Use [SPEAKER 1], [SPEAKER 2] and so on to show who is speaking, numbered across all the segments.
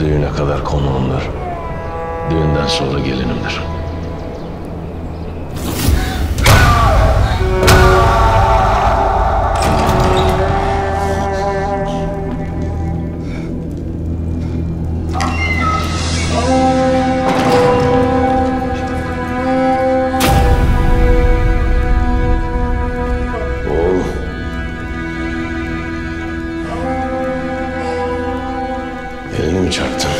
[SPEAKER 1] Düğüne kadar konuğumdur. Düğünden sonra gelinimdir. Elini mi çarptın?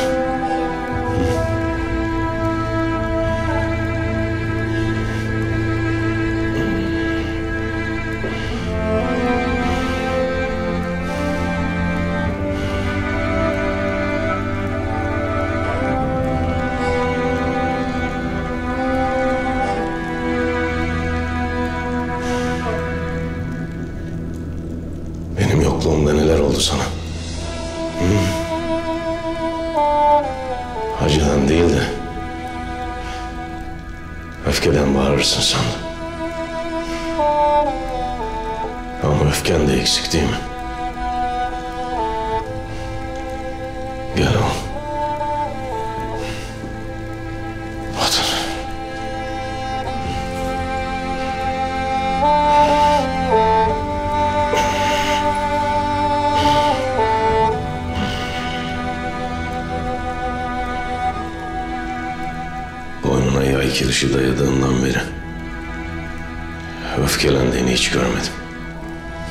[SPEAKER 1] Benim yokluğumda neler oldu sana? Acıdan değil de öfkeden bağırırsın sandım. Ama öfken de eksik değil mi? Boynuna yay kirişi dayadığından beri öfkelendiğini hiç görmedim.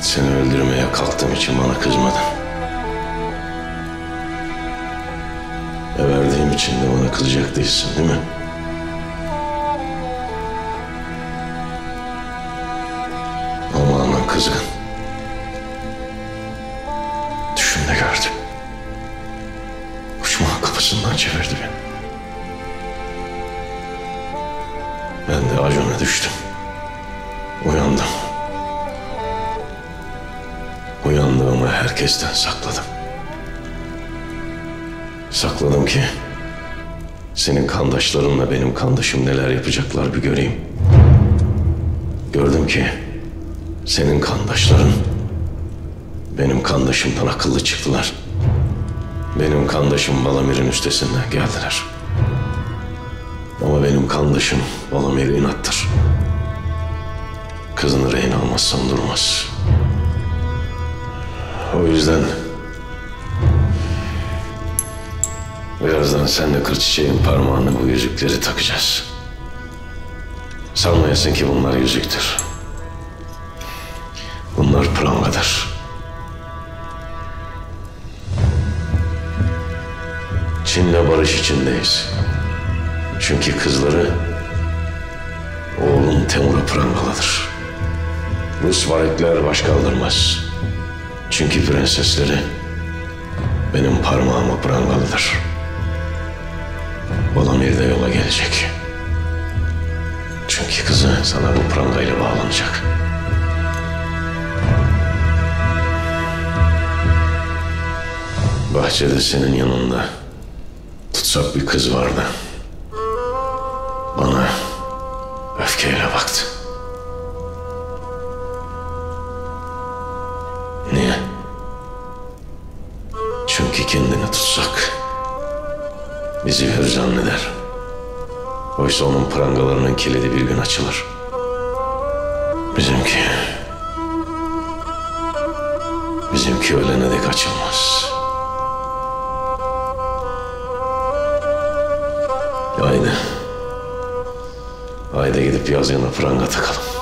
[SPEAKER 1] Seni öldürmeye kalktığım için bana kızmadın. E verdiğim için de bana kızacak değilsin değil mi? Ama anan kızgın. Düşün de gördüm. Uçma kapısından çevirdi beni. Ben de acına düştüm. Uyandım. Uyandığımı herkesten sakladım. Sakladım ki senin kandaşlarınla benim kandaşım neler yapacaklar bir göreyim. Gördüm ki senin kandaşların benim kandaşımdan akıllı çıktılar. Benim kandaşım Balamir'in üstesinden geldiler. Ama benim kandaşım Balamir inattır. Kızını rehin almazsan durmaz. O yüzden birazdan sen de kır çiçeğin parmağına bu yüzükleri takacağız. Sanmayasın ki bunlar yüzüktür. Bunlar prangadır. Çin'le barış içindeyiz. Çünkü kızları oğlum Temur'a prangalıdır. Rus varekler baş kaldırmaz. Çünkü prensesleri benim parmağıma prangalıdır. Balamir de yola gelecek. Çünkü kızı sana bu prangayla bağlanacak. Bahçede senin yanında tutsak bir kız vardı. Bana öfkeyle baktı. Niye? Çünkü kendini tutsak bizi hür zanneder. Oysa onun prangalarının kilidi bir gün açılır. Bizimki... Bizimki ölene dek açılmaz. Haydi. Haydi gidip yaz yana pranga takalım.